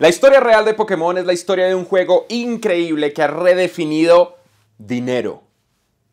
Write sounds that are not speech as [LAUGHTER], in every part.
La historia real de Pokémon es la historia de un juego increíble que ha redefinido dinero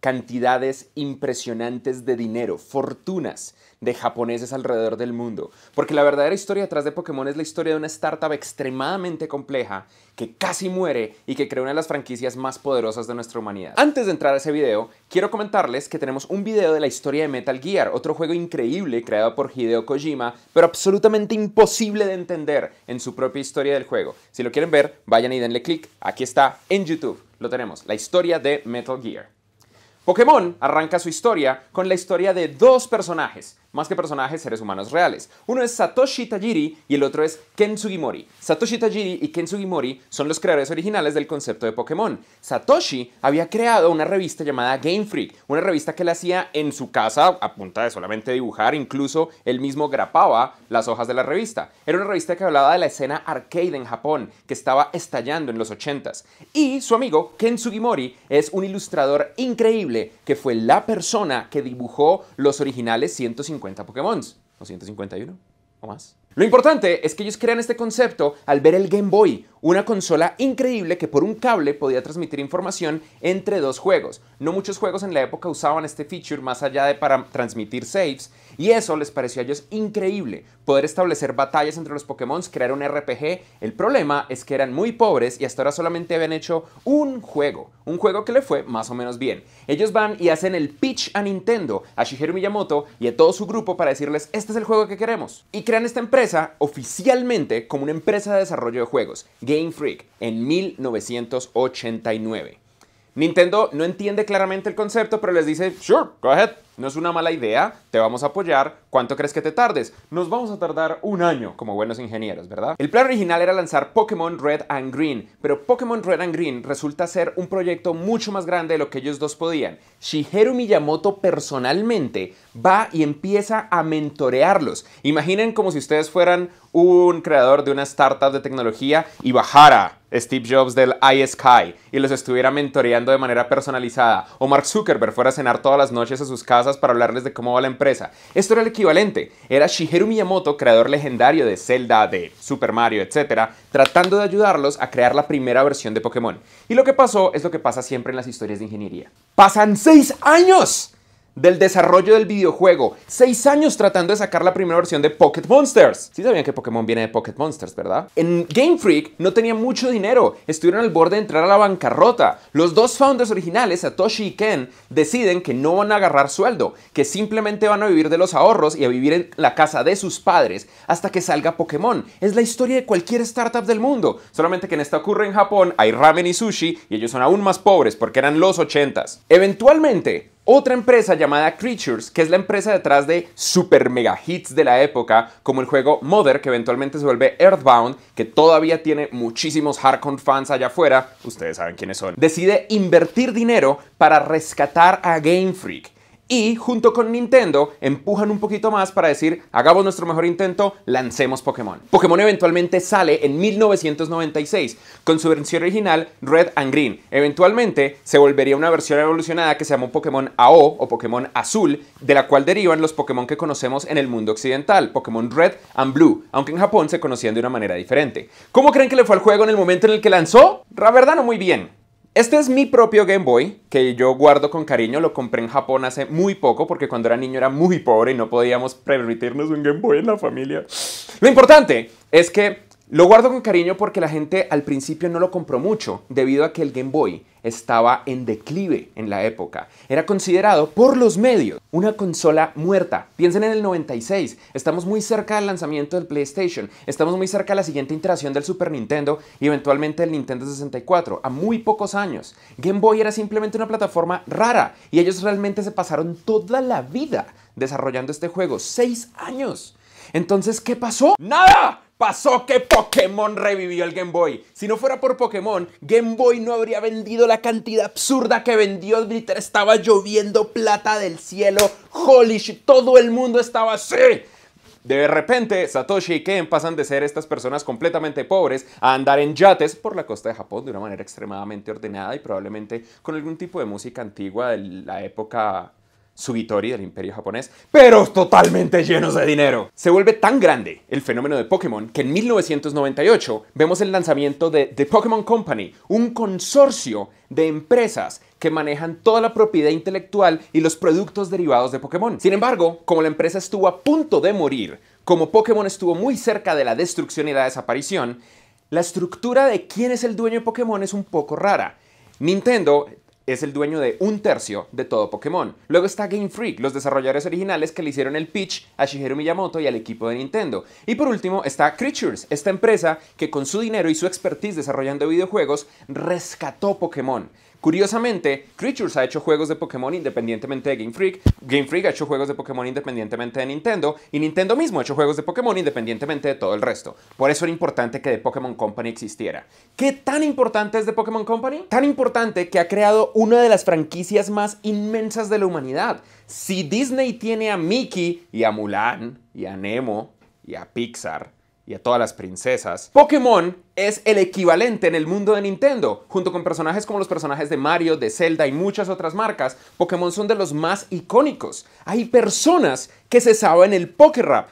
cantidades impresionantes de dinero, fortunas de japoneses alrededor del mundo. Porque la verdadera historia detrás de Pokémon es la historia de una startup extremadamente compleja que casi muere y que creó una de las franquicias más poderosas de nuestra humanidad. Antes de entrar a ese video, quiero comentarles que tenemos un video de la historia de Metal Gear, otro juego increíble creado por Hideo Kojima, pero absolutamente imposible de entender en su propia historia del juego. Si lo quieren ver, vayan y denle click. Aquí está en YouTube. Lo tenemos, la historia de Metal Gear. Pokémon arranca su historia con la historia de dos personajes, más que personajes seres humanos reales. Uno es Satoshi Tajiri y el otro es Ken Sugimori. Satoshi Tajiri y Ken Sugimori son los creadores originales del concepto de Pokémon. Satoshi había creado una revista llamada Game Freak, una revista que él hacía en su casa a punta de solamente dibujar, incluso él mismo grapaba las hojas de la revista. Era una revista que hablaba de la escena arcade en Japón, que estaba estallando en los 80s. Y su amigo Ken Sugimori es un ilustrador increíble que fue la persona que dibujó los originales 150 150 Pokémon, o 151 o más. Lo importante es que ellos crean este concepto al ver el Game Boy, una consola increíble que por un cable podía transmitir información entre dos juegos. No muchos juegos en la época usaban este feature más allá de para transmitir saves, y eso les pareció a ellos increíble, poder establecer batallas entre los Pokémon, crear un RPG. El problema es que eran muy pobres y hasta ahora solamente habían hecho un juego, un juego que le fue más o menos bien. Ellos van y hacen el pitch a Nintendo, a Shigeru Miyamoto y a todo su grupo para decirles, este es el juego que queremos. Y crean esta empresa oficialmente como una empresa de desarrollo de juegos, Game Freak, en 1989. Nintendo no entiende claramente el concepto, pero les dice, sure, go ahead, no es una mala idea, te vamos a apoyar, ¿cuánto crees que te tardes? Nos vamos a tardar un año como buenos ingenieros, ¿verdad? El plan original era lanzar Pokémon Red and Green, pero Pokémon Red and Green resulta ser un proyecto mucho más grande de lo que ellos dos podían. Shigeru Miyamoto personalmente va y empieza a mentorearlos. Imaginen como si ustedes fueran un creador de una startup de tecnología y bajara Steve Jobs del iSky y los estuviera mentoreando de manera personalizada, o Mark Zuckerberg fuera a cenar todas las noches a sus casas para hablarles de cómo va la empresa. Esto era el equivalente. Era Shigeru Miyamoto, creador legendario de Zelda, de Super Mario, etc., tratando de ayudarlos a crear la primera versión de Pokémon. Y lo que pasó es lo que pasa siempre en las historias de ingeniería. ¡Pasan seis años! Del desarrollo del videojuego. Seis años tratando de sacar la primera versión de Pocket Monsters. Sí sabían que Pokémon viene de Pocket Monsters, ¿verdad? En Game Freak no tenía mucho dinero. Estuvieron al borde de entrar a la bancarrota. Los dos founders originales, Satoshi y Ken, deciden que no van a agarrar sueldo, que simplemente van a vivir de los ahorros y a vivir en la casa de sus padres hasta que salga Pokémon. Es la historia de cualquier startup del mundo. Solamente que en esta ocurre en Japón, hay ramen y sushi y ellos son aún más pobres porque eran los 80s. Eventualmente, otra empresa llamada Creatures, que es la empresa detrás de super mega hits de la época, como el juego Mother, que eventualmente se vuelve Earthbound, que todavía tiene muchísimos hardcore fans allá afuera, ustedes saben quiénes son, decide invertir dinero para rescatar a Game Freak y junto con Nintendo empujan un poquito más para decir, hagamos nuestro mejor intento, lancemos Pokémon. Pokémon eventualmente sale en 1996 con su versión original Red and Green. Eventualmente se volvería una versión evolucionada que se llamó Pokémon AO o Pokémon Azul, de la cual derivan los Pokémon que conocemos en el mundo occidental, Pokémon Red and Blue, aunque en Japón se conocían de una manera diferente. ¿Cómo creen que le fue al juego en el momento en el que lanzó? La verdad no muy bien. Este es mi propio Game Boy, que yo guardo con cariño, lo compré en Japón hace muy poco, porque cuando era niño era muy pobre y no podíamos permitirnos un Game Boy en la familia. Lo importante es que lo guardo con cariño porque la gente al principio no lo compró mucho, debido a que el Game Boy estaba en declive en la época. Era considerado por los medios una consola muerta. Piensen en el 96, estamos muy cerca del lanzamiento del PlayStation, estamos muy cerca de la siguiente iteración del Super Nintendo y eventualmente del Nintendo 64, a muy pocos años. Game Boy era simplemente una plataforma rara y ellos realmente se pasaron toda la vida desarrollando este juego, seis años. Entonces, ¿qué pasó? ¡Nada! Pasó que Pokémon revivió el Game Boy. Si no fuera por Pokémon, Game Boy no habría vendido la cantidad absurda que vendió. Literal, estaba lloviendo plata del cielo. Holy shit, todo el mundo estaba así. De repente, Satoshi y Ken pasan de ser estas personas completamente pobres a andar en yates por la costa de Japón de una manera extremadamente ordenada y probablemente con algún tipo de música antigua de la época Sugitori del imperio japonés, pero totalmente llenos de dinero. Se vuelve tan grande el fenómeno de Pokémon que en 1998 vemos el lanzamiento de The Pokémon Company, un consorcio de empresas que manejan toda la propiedad intelectual y los productos derivados de Pokémon. Sin embargo, como la empresa estuvo a punto de morir, como Pokémon estuvo muy cerca de la destrucción y la desaparición, la estructura de quién es el dueño de Pokémon es un poco rara. Nintendo es el dueño de un tercio de todo Pokémon. Luego está Game Freak, los desarrolladores originales que le hicieron el pitch a Shigeru Miyamoto y al equipo de Nintendo. Y por último está Creatures, esta empresa que con su dinero y su expertise desarrollando videojuegos rescató Pokémon. Curiosamente, Creatures ha hecho juegos de Pokémon independientemente de Game Freak, Game Freak ha hecho juegos de Pokémon independientemente de Nintendo, y Nintendo mismo ha hecho juegos de Pokémon independientemente de todo el resto. Por eso era importante que The Pokémon Company existiera. ¿Qué tan importante es The Pokémon Company? Tan importante que ha creado una de las franquicias más inmensas de la humanidad. Si Disney tiene a Mickey y a Mulan y a Nemo y a Pixar, y a todas las princesas. Pokémon es el equivalente en el mundo de Nintendo. Junto con personajes como los personajes de Mario, de Zelda y muchas otras marcas, Pokémon son de los más icónicos. Hay personas que se saben el Pokérap.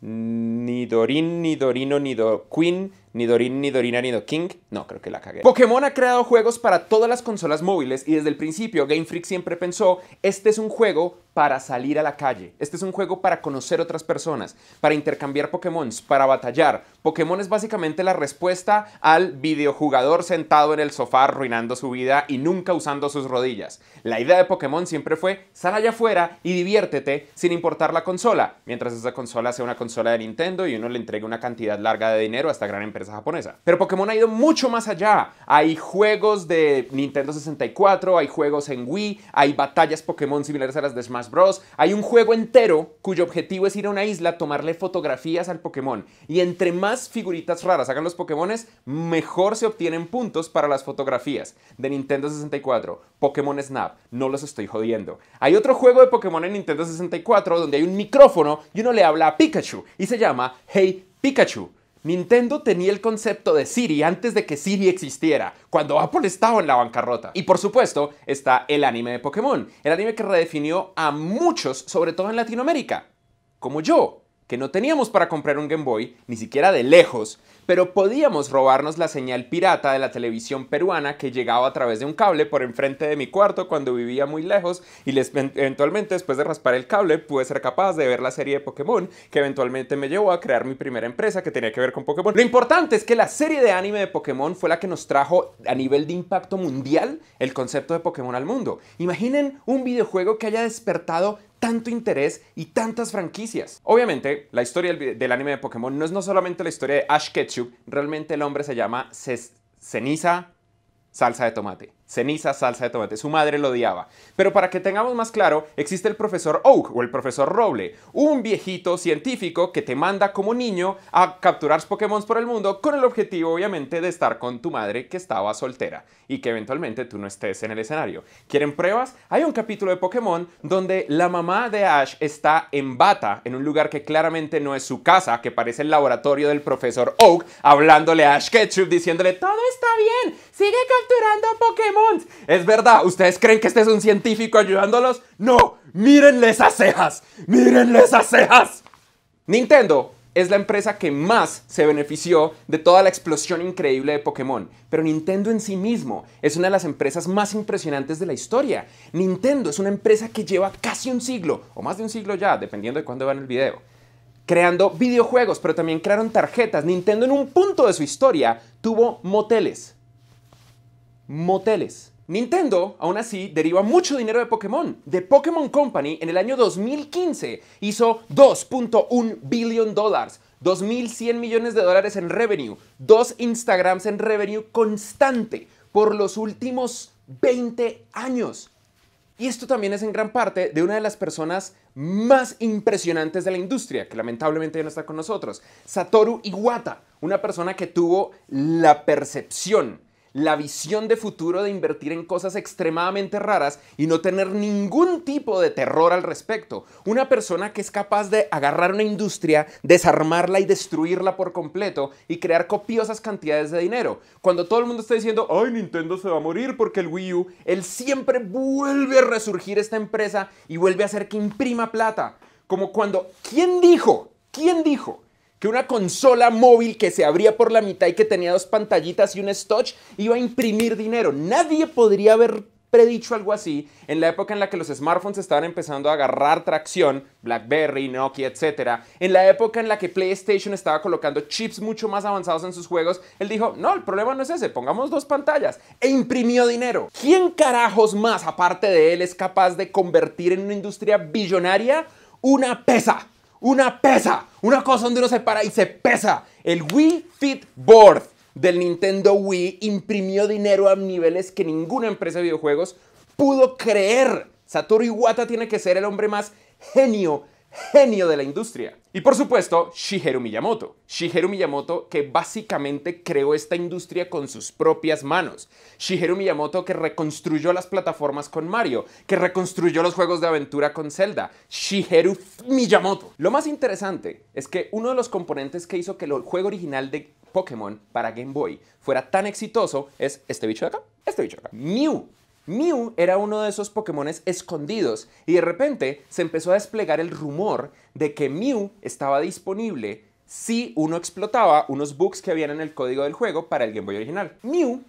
Ni Dorin, ni Dorino, ni Do Queen, ni Dorin, ni Dorina, ni Do King. No, creo que la cagué. Pokémon ha creado juegos para todas las consolas móviles y desde el principio Game Freak siempre pensó, este es un juego para salir a la calle. Este es un juego para conocer otras personas, para intercambiar Pokémon, para batallar. Pokémon es básicamente la respuesta al videojugador sentado en el sofá arruinando su vida y nunca usando sus rodillas. La idea de Pokémon siempre fue sal allá afuera y diviértete sin importar la consola, mientras esa consola sea una consola de Nintendo y uno le entregue una cantidad larga de dinero a esta gran empresa japonesa. Pero Pokémon ha ido mucho más allá. Hay juegos de Nintendo 64, hay juegos en Wii, hay batallas Pokémon similares a las de Smash Bros. Hay un juego entero cuyo objetivo es ir a una isla, tomarle fotografías al Pokémon. Y entre más figuritas raras hagan los Pokémones, mejor se obtienen puntos para las fotografías. De Nintendo 64, Pokémon Snap, no los estoy jodiendo. Hay otro juego de Pokémon en Nintendo 64 donde hay un micrófono y uno le habla a Pikachu y se llama Hey Pikachu. Nintendo tenía el concepto de Siri antes de que Siri existiera, cuando Apple estaba en la bancarrota. Y por supuesto está el anime de Pokémon, el anime que redefinió a muchos, sobre todo en Latinoamérica, como yo, que no teníamos para comprar un Game Boy, ni siquiera de lejos, pero podíamos robarnos la señal pirata de la televisión peruana que llegaba a través de un cable por enfrente de mi cuarto cuando vivía muy lejos y eventualmente después de raspar el cable pude ser capaz de ver la serie de Pokémon que eventualmente me llevó a crear mi primera empresa que tenía que ver con Pokémon. Lo importante es que la serie de anime de Pokémon fue la que nos trajo a nivel de impacto mundial el concepto de Pokémon al mundo. Imaginen un videojuego que haya despertado tanto interés y tantas franquicias. Obviamente, la historia del, anime de Pokémon no es no solamente la historia de Ash Ketchum, realmente el hombre se llama Ceniza Salsa de Tomate ceniza, salsa de tomate. Su madre lo odiaba. Pero para que tengamos más claro, existe el profesor Oak o el profesor Roble, un viejito científico que te manda como niño a capturar Pokémon por el mundo con el objetivo, obviamente, de estar con tu madre que estaba soltera y que eventualmente tú no estés en el escenario. ¿Quieren pruebas? Hay un capítulo de Pokémon donde la mamá de Ash está en bata en un lugar que claramente no es su casa, que parece el laboratorio del profesor Oak, hablándole a Ash Ketchum diciéndole todo está bien, sigue capturando Pokémon es verdad, ¿ustedes creen que este es un científico ayudándolos? No, mírenle esas cejas, mírenle esas cejas. Nintendo es la empresa que más se benefició de toda la explosión increíble de Pokémon. Pero Nintendo en sí mismo es una de las empresas más impresionantes de la historia. Nintendo es una empresa que lleva casi un siglo, o más de un siglo ya, dependiendo de cuándo van el video, creando videojuegos, pero también crearon tarjetas. Nintendo en un punto de su historia tuvo moteles moteles. Nintendo, aún así, deriva mucho dinero de Pokémon. The Pokémon Company en el año 2015 hizo 2.1 billion dólares, 2.100 millones de dólares en revenue, dos Instagrams en revenue constante por los últimos 20 años. Y esto también es en gran parte de una de las personas más impresionantes de la industria, que lamentablemente ya no está con nosotros, Satoru Iwata, una persona que tuvo la percepción la visión de futuro de invertir en cosas extremadamente raras y no tener ningún tipo de terror al respecto. Una persona que es capaz de agarrar una industria, desarmarla y destruirla por completo y crear copiosas cantidades de dinero. Cuando todo el mundo está diciendo, ay, Nintendo se va a morir porque el Wii U, él siempre vuelve a resurgir esta empresa y vuelve a hacer que imprima plata. Como cuando, ¿quién dijo? ¿Quién dijo? Que una consola móvil que se abría por la mitad y que tenía dos pantallitas y un touch iba a imprimir dinero. Nadie podría haber predicho algo así en la época en la que los smartphones estaban empezando a agarrar tracción, BlackBerry, Nokia, etc. En la época en la que PlayStation estaba colocando chips mucho más avanzados en sus juegos, él dijo, no, el problema no es ese, pongamos dos pantallas. E imprimió dinero. ¿Quién carajos más, aparte de él, es capaz de convertir en una industria billonaria una pesa? Una pesa, una cosa donde uno se para y se pesa. El Wii Fit Board del Nintendo Wii imprimió dinero a niveles que ninguna empresa de videojuegos pudo creer. Satoru Iwata tiene que ser el hombre más genio genio de la industria. Y por supuesto, Shigeru Miyamoto. Shigeru Miyamoto que básicamente creó esta industria con sus propias manos. Shigeru Miyamoto que reconstruyó las plataformas con Mario, que reconstruyó los juegos de aventura con Zelda. Shigeru Miyamoto. Lo más interesante es que uno de los componentes que hizo que el juego original de Pokémon para Game Boy fuera tan exitoso es este bicho de acá, este bicho de acá. Mew Mew era uno de esos Pokémon escondidos y de repente se empezó a desplegar el rumor de que Mew estaba disponible si uno explotaba unos bugs que habían en el código del juego para el Game Boy original. Mew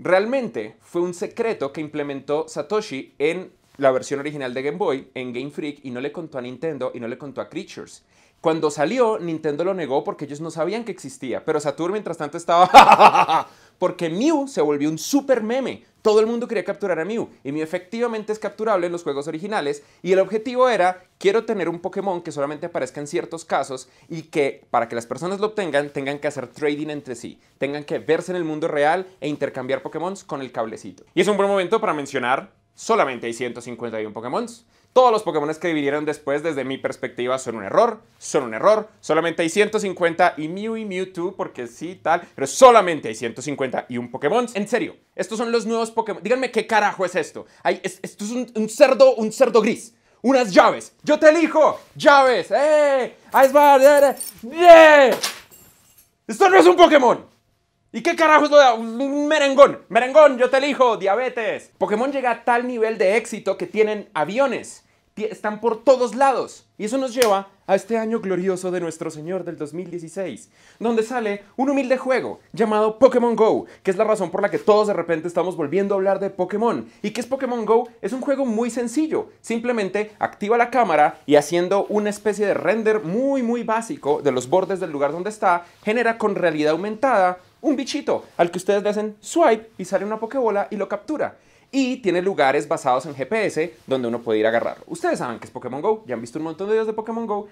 realmente fue un secreto que implementó Satoshi en la versión original de Game Boy en Game Freak y no le contó a Nintendo y no le contó a Creatures. Cuando salió, Nintendo lo negó porque ellos no sabían que existía, pero Saturn mientras tanto estaba [LAUGHS] porque Mew se volvió un super meme. Todo el mundo quería capturar a Mew y Mew efectivamente es capturable en los juegos originales y el objetivo era quiero tener un Pokémon que solamente aparezca en ciertos casos y que para que las personas lo obtengan tengan que hacer trading entre sí, tengan que verse en el mundo real e intercambiar Pokémon con el cablecito. Y es un buen momento para mencionar solamente hay 151 Pokémon. Todos los Pokémon que vinieron después, desde mi perspectiva, son un error. Son un error. Solamente hay 150 y Mew y Mewtwo, porque sí, tal. Pero solamente hay 150 y un Pokémon. En serio, estos son los nuevos Pokémon. Díganme qué carajo es esto. Hay, esto es un, cerdo, un cerdo gris. Unas llaves. Yo te elijo. Llaves. ¡Eh! ¡Eh! Esto no es un Pokémon. ¿Y qué carajo es lo de un merengón? Merengón, yo te elijo, diabetes. Pokémon llega a tal nivel de éxito que tienen aviones están por todos lados. Y eso nos lleva a este año glorioso de nuestro Señor del 2016, donde sale un humilde juego llamado Pokémon Go, que es la razón por la que todos de repente estamos volviendo a hablar de Pokémon. ¿Y qué es Pokémon Go? Es un juego muy sencillo. Simplemente activa la cámara y haciendo una especie de render muy muy básico de los bordes del lugar donde está, genera con realidad aumentada un bichito al que ustedes le hacen swipe y sale una Pokébola y lo captura y tiene lugares basados en GPS donde uno puede ir a agarrarlo. Ustedes saben que es Pokémon Go, ya han visto un montón de videos de Pokémon Go.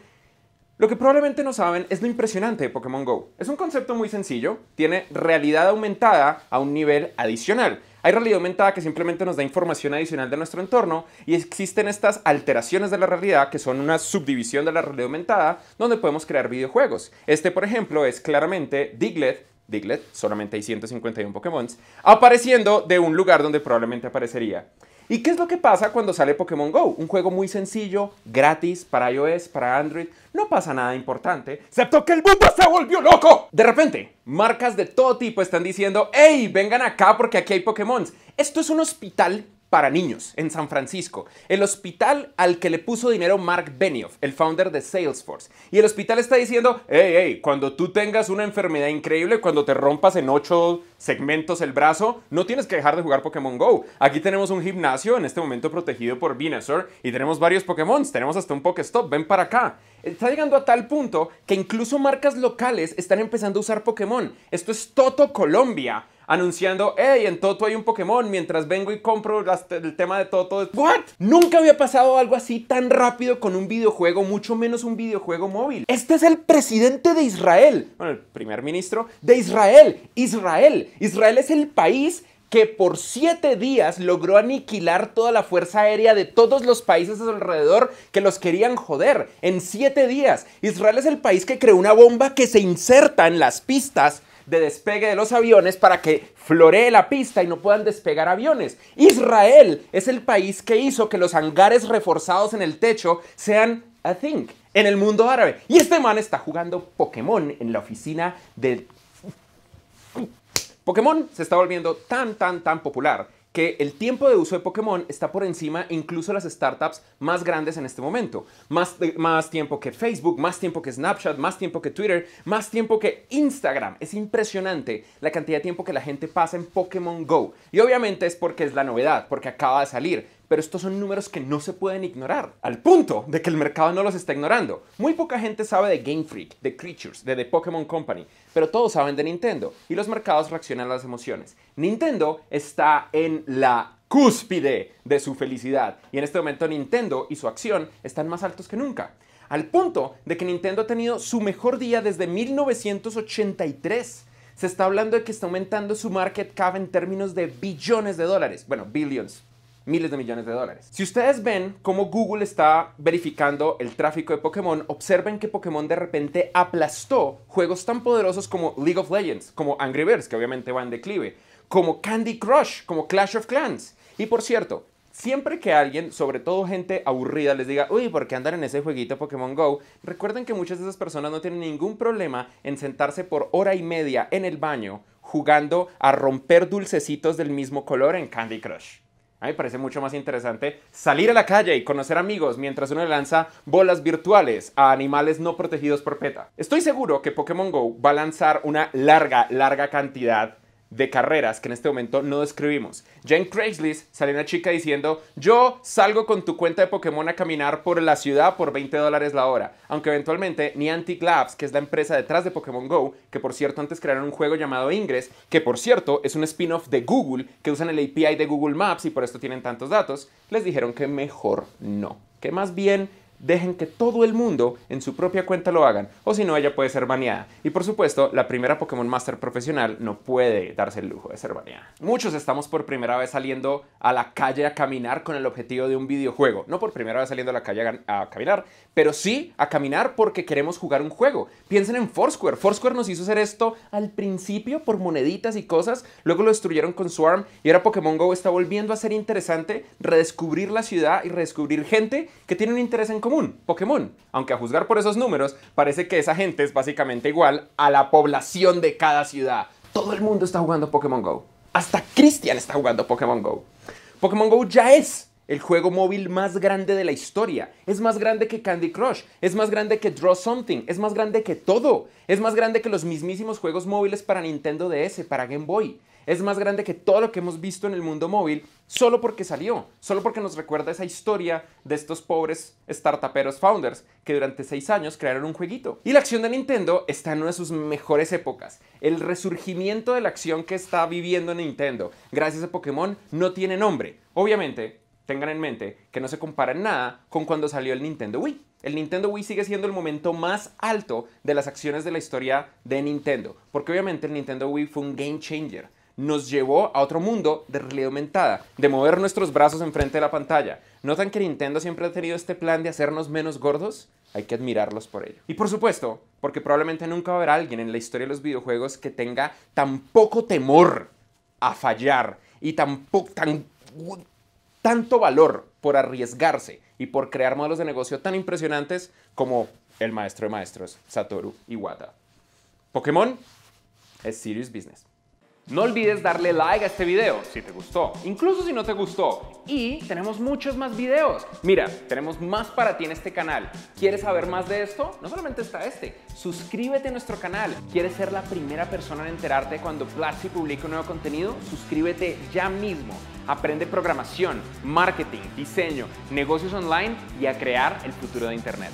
Lo que probablemente no saben es lo impresionante de Pokémon Go. Es un concepto muy sencillo, tiene realidad aumentada a un nivel adicional. Hay realidad aumentada que simplemente nos da información adicional de nuestro entorno y existen estas alteraciones de la realidad que son una subdivisión de la realidad aumentada donde podemos crear videojuegos. Este, por ejemplo, es claramente Diglett Diglett, solamente hay 151 Pokémon, apareciendo de un lugar donde probablemente aparecería. ¿Y qué es lo que pasa cuando sale Pokémon Go? Un juego muy sencillo, gratis, para iOS, para Android. No pasa nada importante, excepto que el mundo se volvió loco. De repente, marcas de todo tipo están diciendo, ¡Hey, vengan acá porque aquí hay Pokémon! Esto es un hospital para niños en San Francisco, el hospital al que le puso dinero Mark Benioff, el founder de Salesforce. Y el hospital está diciendo, hey, hey, cuando tú tengas una enfermedad increíble, cuando te rompas en ocho segmentos el brazo, no tienes que dejar de jugar Pokémon Go. Aquí tenemos un gimnasio en este momento protegido por Venusaur y tenemos varios Pokémon, tenemos hasta un Pokéstop, ven para acá. Está llegando a tal punto que incluso marcas locales están empezando a usar Pokémon. Esto es Toto Colombia anunciando, hey, en Toto hay un Pokémon, mientras vengo y compro el tema de Toto. ¿What? Nunca había pasado algo así tan rápido con un videojuego, mucho menos un videojuego móvil. Este es el presidente de Israel, bueno, el primer ministro de Israel, Israel. Israel es el país que por siete días logró aniquilar toda la fuerza aérea de todos los países alrededor que los querían joder. En siete días. Israel es el país que creó una bomba que se inserta en las pistas de despegue de los aviones para que floree la pista y no puedan despegar aviones. Israel es el país que hizo que los hangares reforzados en el techo sean a thing en el mundo árabe. Y este man está jugando Pokémon en la oficina del... Pokémon se está volviendo tan, tan, tan popular que el tiempo de uso de Pokémon está por encima incluso las startups más grandes en este momento. Más, más tiempo que Facebook, más tiempo que Snapchat, más tiempo que Twitter, más tiempo que Instagram. Es impresionante la cantidad de tiempo que la gente pasa en Pokémon Go. Y obviamente es porque es la novedad, porque acaba de salir pero estos son números que no se pueden ignorar, al punto de que el mercado no los está ignorando. Muy poca gente sabe de Game Freak, de Creatures, de The Pokémon Company, pero todos saben de Nintendo y los mercados reaccionan a las emociones. Nintendo está en la cúspide de su felicidad y en este momento Nintendo y su acción están más altos que nunca. Al punto de que Nintendo ha tenido su mejor día desde 1983 se está hablando de que está aumentando su market cap en términos de billones de dólares. Bueno, billions, miles de millones de dólares. Si ustedes ven cómo Google está verificando el tráfico de Pokémon, observen que Pokémon de repente aplastó juegos tan poderosos como League of Legends, como Angry Birds, que obviamente va en declive, como Candy Crush, como Clash of Clans. Y por cierto, Siempre que alguien, sobre todo gente aburrida, les diga, uy, ¿por qué andan en ese jueguito Pokémon Go? Recuerden que muchas de esas personas no tienen ningún problema en sentarse por hora y media en el baño jugando a romper dulcecitos del mismo color en Candy Crush. A mí me parece mucho más interesante salir a la calle y conocer amigos mientras uno lanza bolas virtuales a animales no protegidos por PETA. Estoy seguro que Pokémon Go va a lanzar una larga, larga cantidad de carreras que en este momento no describimos. Ya en Craigslist salió una chica diciendo, yo salgo con tu cuenta de Pokémon a caminar por la ciudad por 20 dólares la hora. Aunque eventualmente Niantic Labs, que es la empresa detrás de Pokémon Go, que por cierto antes crearon un juego llamado Ingress, que por cierto es un spin-off de Google, que usan el API de Google Maps y por esto tienen tantos datos, les dijeron que mejor no. Que más bien dejen que todo el mundo en su propia cuenta lo hagan, o si no, ella puede ser baneada. Y por supuesto, la primera Pokémon Master profesional no puede darse el lujo de ser baneada. Muchos estamos por primera vez saliendo a la calle a caminar con el objetivo de un videojuego. No por primera vez saliendo a la calle a, caminar, pero sí a caminar porque queremos jugar un juego. Piensen en Foursquare. Foursquare nos hizo hacer esto al principio por moneditas y cosas, luego lo destruyeron con Swarm y ahora Pokémon Go está volviendo a ser interesante redescubrir la ciudad y redescubrir gente que tiene un interés en común Pokémon. Aunque a juzgar por esos números, parece que esa gente es básicamente igual a la población de cada ciudad. Todo el mundo está jugando Pokémon Go. Hasta Christian está jugando Pokémon Go. Pokémon Go ya es el juego móvil más grande de la historia. Es más grande que Candy Crush, es más grande que Draw Something, es más grande que todo. Es más grande que los mismísimos juegos móviles para Nintendo DS, para Game Boy es más grande que todo lo que hemos visto en el mundo móvil solo porque salió, solo porque nos recuerda esa historia de estos pobres startuperos founders que durante seis años crearon un jueguito. Y la acción de Nintendo está en una de sus mejores épocas. El resurgimiento de la acción que está viviendo Nintendo gracias a Pokémon no tiene nombre. Obviamente, tengan en mente que no se compara en nada con cuando salió el Nintendo Wii. El Nintendo Wii sigue siendo el momento más alto de las acciones de la historia de Nintendo, porque obviamente el Nintendo Wii fue un game changer nos llevó a otro mundo de realidad aumentada, de mover nuestros brazos enfrente de la pantalla. ¿Notan que Nintendo siempre ha tenido este plan de hacernos menos gordos? Hay que admirarlos por ello. Y por supuesto, porque probablemente nunca va a haber alguien en la historia de los videojuegos que tenga tan poco temor a fallar y tan, tan tanto valor por arriesgarse y por crear modelos de negocio tan impresionantes como el maestro de maestros, Satoru Iwata. Pokémon es serious business. No olvides darle like a este video si te gustó, incluso si no te gustó. Y tenemos muchos más videos. Mira, tenemos más para ti en este canal. ¿Quieres saber más de esto? No solamente está este. Suscríbete a nuestro canal. ¿Quieres ser la primera persona en enterarte cuando Platzi publique un nuevo contenido? Suscríbete ya mismo. Aprende programación, marketing, diseño, negocios online y a crear el futuro de Internet.